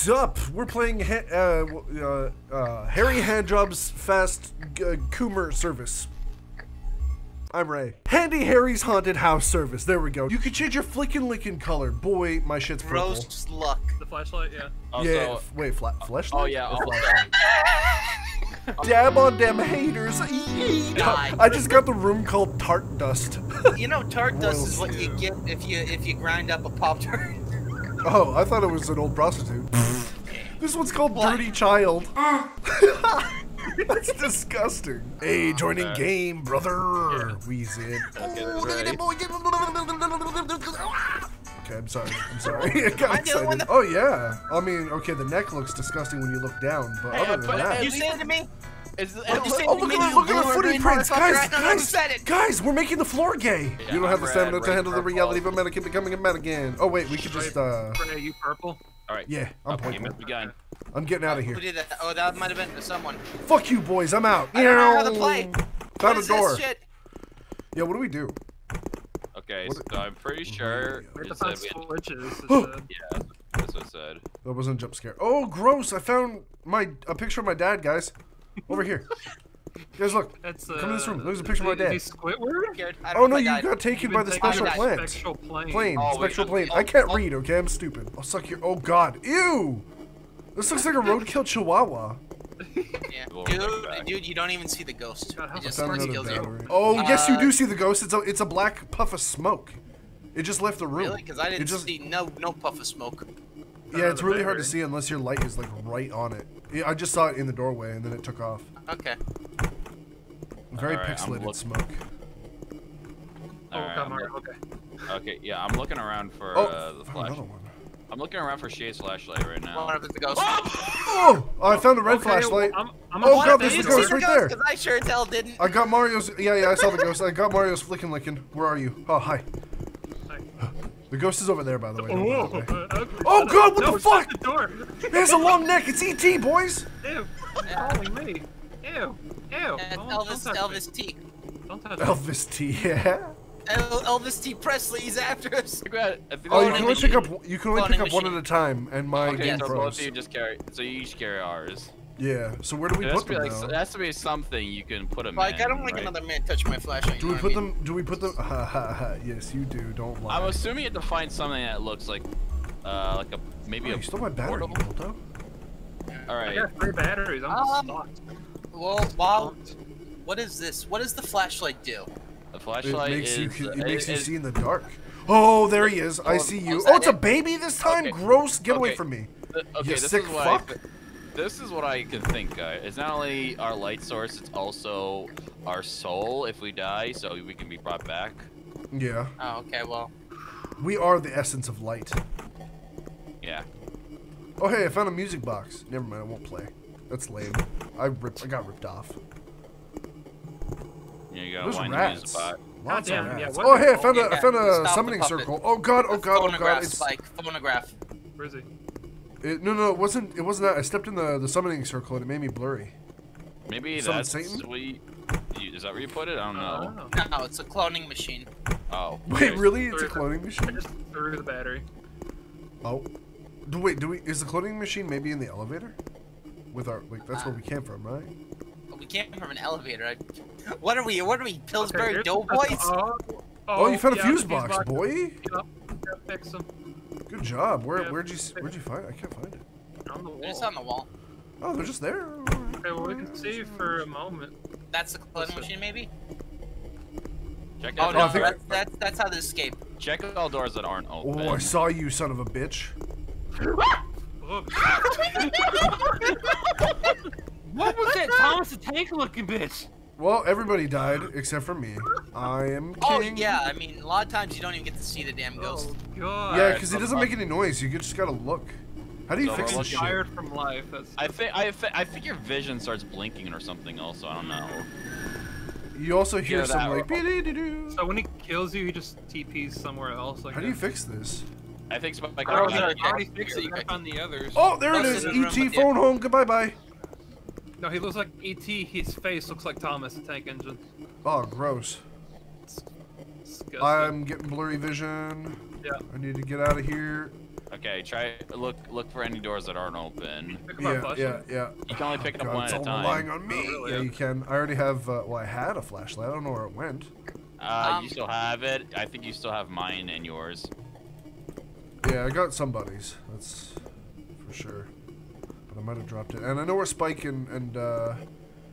What's up? We're playing ha- uh, uh, uh, Harry Handjob's Fast uh, Coomer Service. I'm Ray. Handy Harry's Haunted House Service. There we go. You can change your flickin' lickin' color. Boy, my shit's purple. Gross luck. The flashlight, yeah. Also, yeah, f- wait, fla- flashlight? Oh, yeah, Or oh. flashlight? Dab on them haters. Die. I just got the room called Tart Dust. You know, tart dust Royal is what you get if you if you grind up a pop tart. Oh, I thought it was an old prostitute. this one's called What? Dirty Child. That's disgusting. Hey, oh, joining Okay. game, brother. Wheeze it. Okay, Oh, look at it, boy. Okay, I'm sorry. I'm sorry. I got I didn't excited. to- Oh yeah. I mean, okay, the neck looks disgusting when you look down, but Hey, other uh, than but- that. You saying to me? Is, What you saying Oh, to look at the, you look at the blue or footy prints, guys, I don't know who guys, said guys, we're making the floor gay. Yeah, you don't have the red, stamina to red, handle the reality of a mannequin becoming a mannequin. Oh wait, we could just, uh, Ray, you purple? All right. yeah, I'm Okay, pointing. game has begun. I'm getting out of Who here. did that? Oh, that might have been someone. Fuck you, boys. I'm out. I don't know how to play. Found What a is door. this shit? Yeah, what do we do? Okay, What- so I'm pretty sure We it have to said find switches. It Oh. said. Yeah, that's what it said. That wasn't a jump scare. Oh, gross! I found my a picture of my dad, guys. Over here. Guys, look. That's, uh, Come in this room. There's a picture of my dad. Is he Squidward? Scared. Oh no, you died. got taken by the special plant. Spectral plane. Plane, Oh, wait, spectral plane. oh, I can't oh. read, okay? I'm stupid. I'll suck your. Oh god. Ew! This looks like a roadkill chihuahua. Yeah. We'll bring it Dude, dude, you don't even see the ghost. It just Found Someone kills you. battery. Oh yes, you Uh, do see the ghost. It's a it's a black puff of smoke. It just left the room. Really? Because I didn't just- see no no puff of smoke. Yeah, it's Another really hard to see unless your light is like right on it. Yeah, I just saw it in the doorway and then it took off. Okay. Very Alright, I'm pixelated look- smoke. Oh, All right, God, I'm Mario, okay. Okay, yeah, I'm looking around for Oh, uh, the found flash. another one. I'm looking around for Shay's flashlight right One now. of the ghost. Oh, I found a red Okay, flashlight. well, I'm, I'm Oh, gonna God, stay there's the ghost right there. Because I sure as hell didn't. I got Mario's. Yeah, yeah, I saw the ghost. I got Mario's flicking licking. Where are you? Oh, hi. Hi. The ghost is over there, by the way. Don't Whoa, go that way. uh, okay, Oh. God, what No, the fuck? the door. It has a long neck. It's ET, boys. Ew, it's me. Ew, ew. Elvis don't touch me. Elvis T. Don't touch me. Elvis T. Yeah. El- Elvis T. Presley's after us. I got- I think Oh, you can only pick up. You can only pick up one at a time, and my Okay, game so both froze. of you just carry. So you each carry ours. Yeah. So where do we There has put to them? like though? there has to be something you can put them Like in. I don't like right? another man touch my flashlight. Do we put what I mean? them? Do we put them? Ha ha ha. Yes, you do. Don't lie. I'm assuming you have to find something that looks like, uh, like a maybe Oh, a. you stole my battery, portal. Dildo. All I right. got three batteries. I'm Um, stocked. Well, wow. What is this? What does the flashlight do? The It flashlight makes is. you. It, it- makes you it- see in the dark. Oh, there he is. I see you. Oh, it's a baby this time. Okay. Gross. Get away from me. th- Okay, You this sick is what fuck. I. th- This is what I can think, guys. It's not only our light source, it's also our soul if we die, so we can be brought back. Yeah. Oh, okay. Well, We are the essence of light. Yeah. Oh, hey, I found a music box. Never mind. I won't play. That's lame. I ripped. I got ripped off. Yeah, you gotta There's wind the music box. Lots Goddamn, of rats. what oh, hey, I found a. I Yeah, found a summoning circle. Oh god. Oh god. Oh god. phonograph It's. spike. Phonograph. Where is he? It, no, no, it wasn't. It wasn't that. I stepped in the the summoning circle and it made me blurry. Maybe Summon that's Satan? what you, you- Is that where you put it? I don't know. Oh. No, it's a cloning machine. Oh. Wait, really? It's a Sorry. cloning I machine? just threw the battery. Oh. Do wait. Do we? Is the cloning machine maybe in the elevator? With our like, that's where we came from, right? We came from an elevator. I... What are we? What are we? Pillsbury here's the Doughboys? first- Oh, Oh, you found a fuse the box, boy. Yep, yep, fix him. Good job. Where Yeah. where'd you where'd you find? it? I can't find it. On the wall. It's on the wall. Oh, they're just there. Okay, well, we can see for a moment. That's the cloning machine, maybe? Check Oh no, I think- that's, that's that's how they escape. check all doors that aren't oh, open. Oh, I saw you, son of a bitch. Oh, What was that Thomas the Tank looking bitch? Well, everybody died except for me. I am king. Oh yeah, I mean, a lot of times you don't even get to see the damn ghost. oh God. Yeah, because so it doesn't make any noise. You just gotta look. How do you So fix we're this shit? Tired from life. That's. I think I, thi- I think your vision starts blinking or something. Also, I don't know. You also hear Yeah, some like. "Beep-dee-dee-doo." So when he kills you, he just TPs somewhere else. Like How do you fix this? I think so. Like, Oh, I- already fixed it. You gotta find the others. Oh, there it is. Dustin is. in the room ET phone home. Goodbye, bye. No, he looks like ET. His face looks like Thomas the Tank Engine. Oh, gross. It's disgusting. I'm getting blurry vision. Yeah. I need to get out of here. Okay, try look look for any doors that aren't open. Pick Yeah, yeah, yeah. You can only pick up God, one it's at a all time. relying on me. Oh, really? Yeah, you can. I already have. Uh, well, I had a flashlight. I don't know where it went. Uh, Um, you still have it. I think you still have mine and yours. Yeah, I got somebody's. That's for sure. But I might have dropped it. And I know where Spike and, and uh,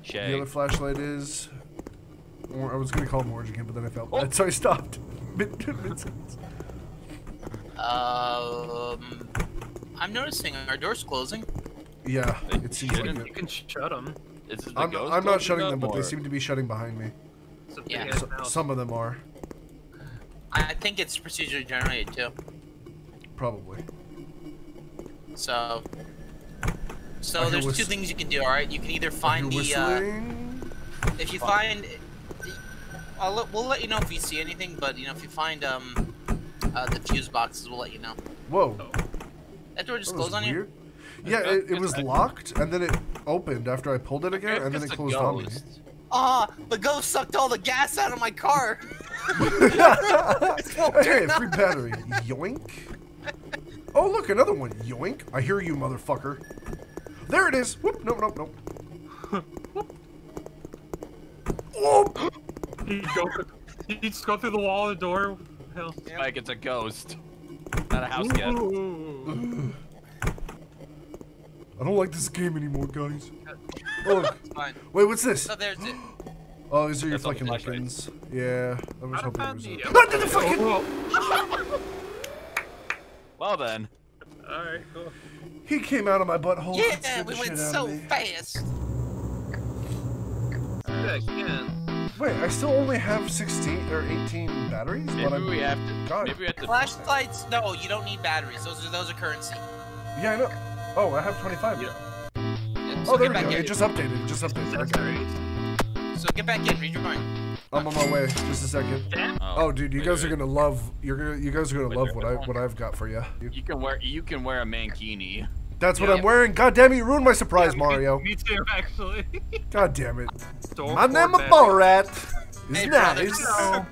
the other flashlight is. Or I was gonna call him Orange again, but then I felt Oh. bad, so I stopped. Mid, mid sentence. Um, I'm noticing our door's closing. Yeah, it seems like shouldn't it. You can shut them. Is it the I'm, ghost I'm not shutting them, but they seem to be shutting behind me. It's a big Yeah. So, some of them are, I think it's procedurally generated too. probably. So, so there's two things you can do. All right, you can either find the uh, if you find, I'll let, we'll let you know if you see anything. But you know if you find um uh, the fuse boxes, we'll let you know. Whoa, That door just that closed on you. Yeah, it, it was locked, and then it opened after I pulled it again, and then it closed on me. ghost. Ah, the ghost sucked all the gas out of my car. hey, a free battery. Yoink. Oh, look, another one. Yoink. I hear you, motherfucker. There it is. Whoop. Nope, nope, nope. Oh! You go through, you just go through the wall of the door. Hell. Like it's a ghost. Not a house yet. I don't like this game anymore, guys. Oh, look. Fine. Wait, what's this? So there's it. Oh, these are your That's fucking weapons. Likens. Yeah, I was I hoping it was the- a... Ah, the fucking... Oh, Well then. Alright, cool. He came out of my butthole. Yeah, scared we went so fast. Do that. Wait, I still only have 16 or 18 batteries, Maybe but I'm... we have to. God. Maybe we have to. Flashlights? No, you don't need batteries. Those are those are currency. Yeah, I know. Oh, I have 25 now. Yeah, Oh, there get we go. back It just updated. It just updated. Okay. So get back in. Read your mind. I'm on my way. Just a second. Oh, dude, you wait, guys are gonna love. You're gonna. You guys are gonna Wait, love what I what I've got for you. You can wear. You can wear a mankini. That's what I'm wearing. God damn it! You ruined my surprise, Me- Mario. Me too, actually. God damn it. Door My name is bed. Borat. It's Hey, brother. nice. Hello.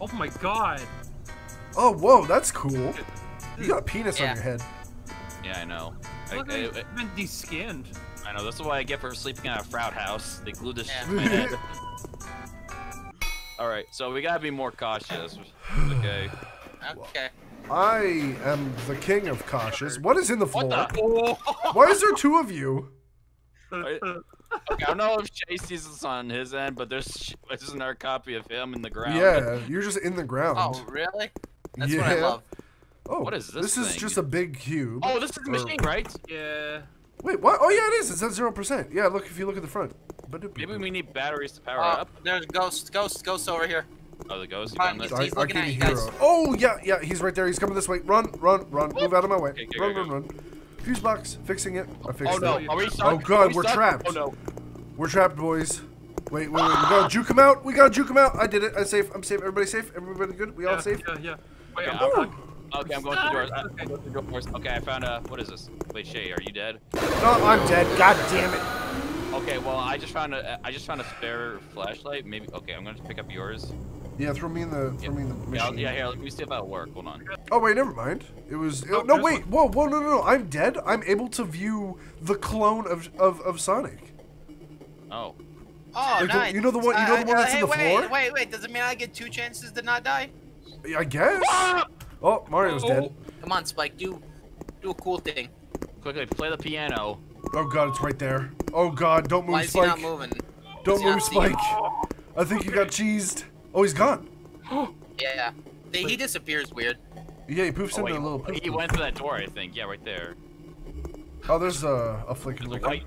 Oh my god. Oh, whoa, that's cool. You got a penis Yeah. on your head. Yeah, I know. I, Look, I, I've been de-skinned. I know. That's what I get for sleeping in a frat house. They glued this Yeah. shit to my head. All right, so we gotta be more cautious. Okay. Okay. I am the king of cautious. What is in the floor? What the? Why is there two of you? Okay, I don't know if Chase sees this on his end, but there's there's another copy of him in the ground. Yeah, you're just in the ground. Oh, really? That's what I Yeah. love. Oh, What is this This is just a big cube. Oh, this is the Or- machine, right? yeah. Wait, what? Oh, yeah, it is. It says zero percent. Yeah, look if you look at the front. Maybe we need batteries to power Oh, up. there's a ghost. Ghost. Ghost over here. Oh, the ghost. You Fine, found this? he's- I, he's I looking at you hear. guys. Oh yeah, yeah, he's right there. He's coming this way. Run, run, run. Move out of my way. Okay, okay, run, okay, run, run. Fuse box, fixing it. I fixed it. Oh no! it. Are we stuck? Oh. God, we we're stuck? trapped. Oh no! We're trapped, boys. Wait, wait, wait. We gotta juke him out. We gotta juke him out. I did it. I'm safe. I'm safe. Everybody safe. Everybody good. We all safe. Yeah, yeah. Wait, Okay, I'm I'm, stuck. Okay, I'm going through doors. I'm going through doors. Okay, I found a. What is this? Wait, Shay, are you dead? No, I'm dead. God damn it. Okay, well, I just found a. I just found a spare flashlight. Maybe. Okay, I'm gonna pick up yours. Yeah, throw me in the throw me in the Yeah, machine. yeah, here. Let me see if that'll work. Hold on. Oh wait, never mind. It was Oh, no there's wait. Whoa, whoa, no, no, no. I'm dead. I'm able to view the clone of of, of Sonic. Oh. Oh, Like the- nice. you know the one- you know the Uh, one uh, that's in hey, the wait, floor? Wait, wait. Does it mean I get two chances to not die? I guess. Oh, Mario's dead. Oh, come on, Spike. Do do a cool thing. Quickly, play the piano. Oh god, it's right there. Oh god, don't move, Why move, is he not Spike. moving? Don't Is move, not seeing? Spike. I think you got cheesed. Oh, he's gone. Yeah. He, he disappears weird. Yeah, he poofs Oh, into wait, a little poof. he poof. went through that door, I think. Yeah, right there. Oh, there's a a flicker. There's a.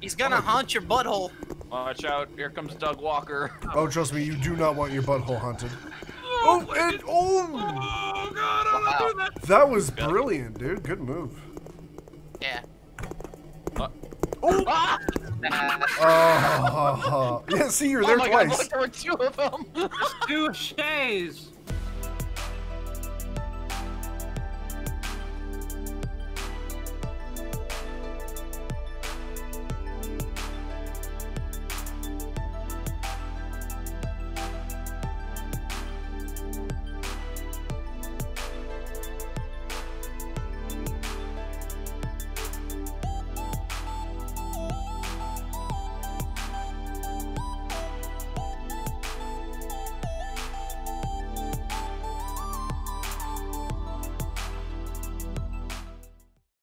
He's gonna haunt your butthole. Watch out! Here comes Doug Walker. Oh, trust me, you do not want your butthole haunted. Oh, and oh, Oh god, I'm not doing that. that was brilliant, dude. Good move. Yeah. Uh, oh! Ah! Nah. Oh, yeah. See, you're oh there my God! twice. Look, there were two of them. Two shays.